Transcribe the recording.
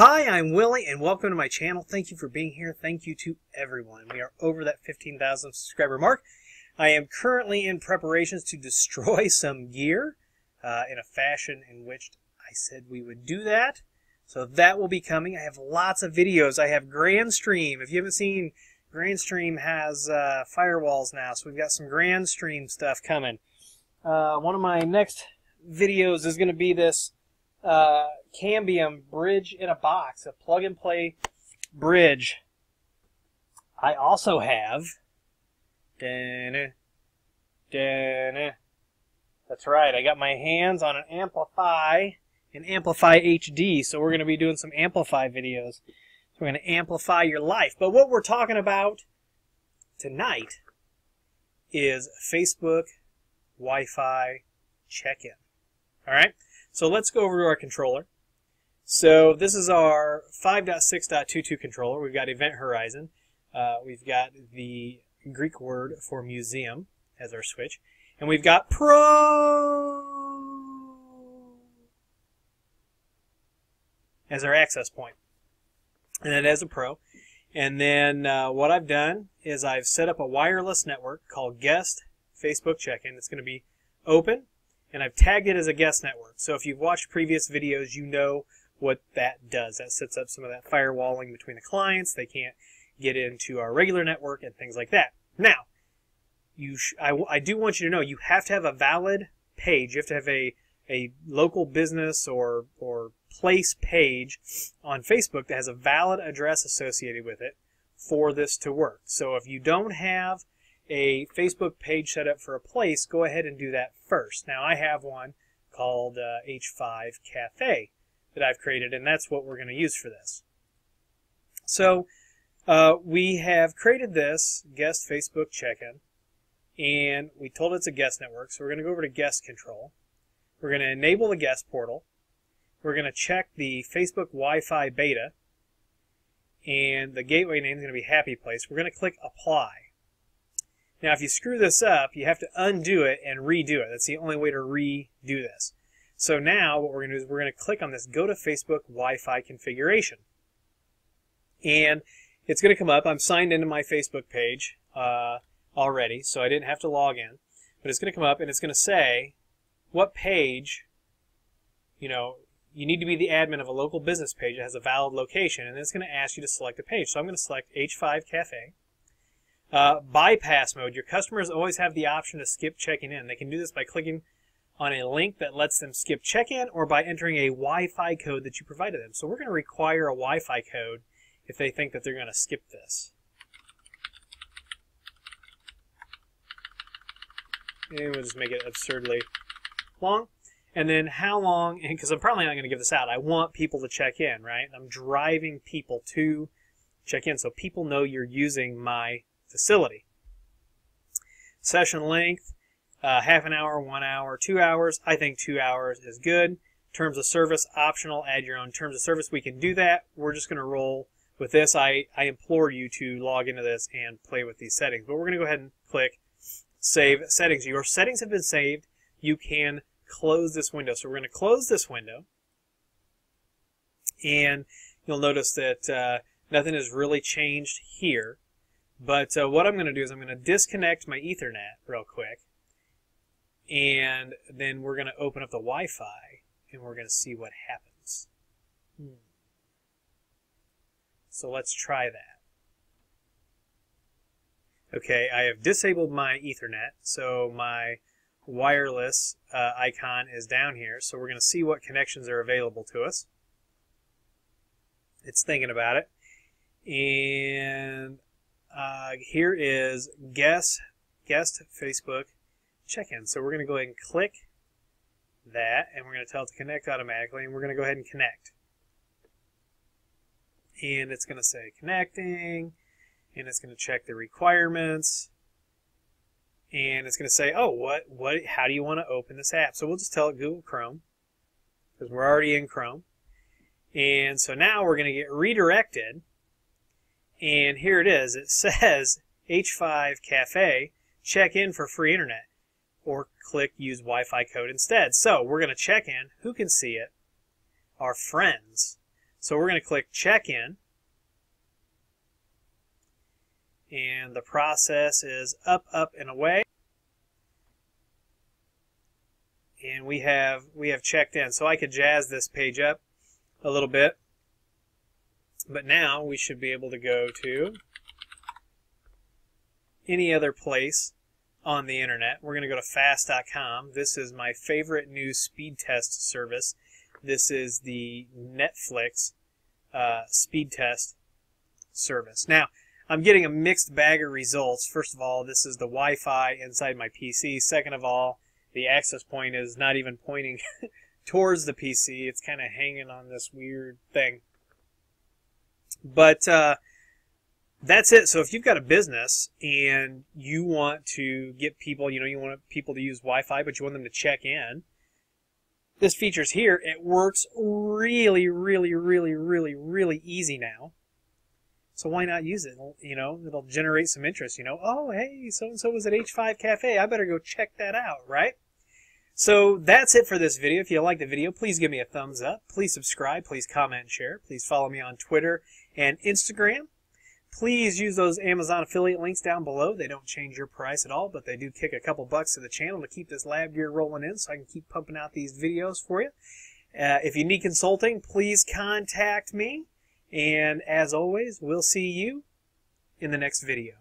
Hi, I'm Willie, and welcome to my channel. Thank you for being here. Thank you to everyone. We are over that 15,000 subscriber mark. I am currently in preparations to destroy some gear uh, in a fashion in which I said we would do that. So that will be coming. I have lots of videos. I have Grandstream. If you haven't seen, Grandstream has uh, firewalls now, so we've got some Grandstream stuff coming. Uh, one of my next videos is going to be this uh, Cambium bridge in a box, a plug and play bridge. I also have. Dana, dana, that's right, I got my hands on an AmpliFi, an AmpliFi HD, so we're going to be doing some AmpliFi videos. So we're going to amplify your life. But what we're talking about tonight is Facebook Wi Fi check in. All right? So let's go over to our controller. So this is our 5.6.22 controller. We've got Event Horizon. Uh, we've got the Greek word for museum as our switch. And we've got Pro as our access point. And then AC Pro. And then uh, what I've done is I've set up a wireless network called Guest Facebook Check-in. It's going to be open and I've tagged it as a guest network. So if you've watched previous videos, you know what that does. That sets up some of that firewalling between the clients. They can't get into our regular network and things like that. Now, you I, I do want you to know you have to have a valid page. You have to have a, a local business or, or place page on Facebook that has a valid address associated with it for this to work. So if you don't have a Facebook page set up for a place, go ahead and do that first. Now I have one called uh, H5 Cafe that I've created, and that's what we're going to use for this. So uh, we have created this guest Facebook check-in, and we told it's a guest network, so we're going to go over to guest control. We're going to enable the guest portal. We're going to check the Facebook Wi-Fi beta, and the gateway name is going to be Happy Place. We're going to click Apply. Now, if you screw this up, you have to undo it and redo it. That's the only way to redo this. So now what we're going to do is we're going to click on this Go to Facebook Wi-Fi configuration. And it's going to come up. I'm signed into my Facebook page uh, already, so I didn't have to log in. But it's going to come up and it's going to say what page, you know, you need to be the admin of a local business page that has a valid location, and it's going to ask you to select a page. So I'm going to select H5 Cafe. Uh, bypass mode. Your customers always have the option to skip checking in. They can do this by clicking on a link that lets them skip check-in or by entering a Wi-Fi code that you provided them. So we're going to require a Wi-Fi code if they think that they're going to skip this. And we'll just make it absurdly long. And then how long, because I'm probably not going to give this out, I want people to check in, right? I'm driving people to check in so people know you're using my facility. Session length, uh, half an hour, one hour, two hours. I think two hours is good. Terms of service, optional. Add your own terms of service. We can do that. We're just going to roll with this. I, I implore you to log into this and play with these settings. But we're going to go ahead and click Save Settings. Your settings have been saved. You can close this window. So we're going to close this window. And you'll notice that uh, nothing has really changed here. But uh, what I'm going to do is I'm going to disconnect my Ethernet real quick. And then we're going to open up the Wi-Fi and we're going to see what happens. Hmm. So let's try that. Okay, I have disabled my Ethernet, so my wireless uh, icon is down here. So we're going to see what connections are available to us. It's thinking about it. And uh, here is guest, guest Facebook check-in. So we're going to go ahead and click that, and we're going to tell it to connect automatically, and we're going to go ahead and connect. And it's going to say connecting, and it's going to check the requirements, and it's going to say, oh, what, what, how do you want to open this app? So we'll just tell it Google Chrome, because we're already in Chrome. And so now we're going to get redirected and here it is. It says H5 Cafe, check in for free internet. Or click use Wi-Fi code instead. So we're going to check in. Who can see it? Our friends. So we're going to click check in. And the process is up, up, and away. And we have we have checked in. So I could jazz this page up a little bit. But now we should be able to go to any other place on the internet. We're going to go to fast.com. This is my favorite new speed test service. This is the Netflix uh, speed test service. Now, I'm getting a mixed bag of results. First of all, this is the Wi-Fi inside my PC. Second of all, the access point is not even pointing towards the PC. It's kind of hanging on this weird thing. But uh, that's it. So if you've got a business and you want to get people, you know, you want people to use Wi-Fi, but you want them to check in, this feature's here. It works really, really, really, really, really easy now. So why not use it? You know, it'll generate some interest. You know, oh, hey, so-and-so was at H5 Cafe. I better go check that out, right? So that's it for this video. If you like the video, please give me a thumbs up. Please subscribe. Please comment and share. Please follow me on Twitter and Instagram. Please use those Amazon affiliate links down below. They don't change your price at all, but they do kick a couple bucks to the channel to keep this lab gear rolling in so I can keep pumping out these videos for you. Uh, if you need consulting, please contact me. And as always, we'll see you in the next video.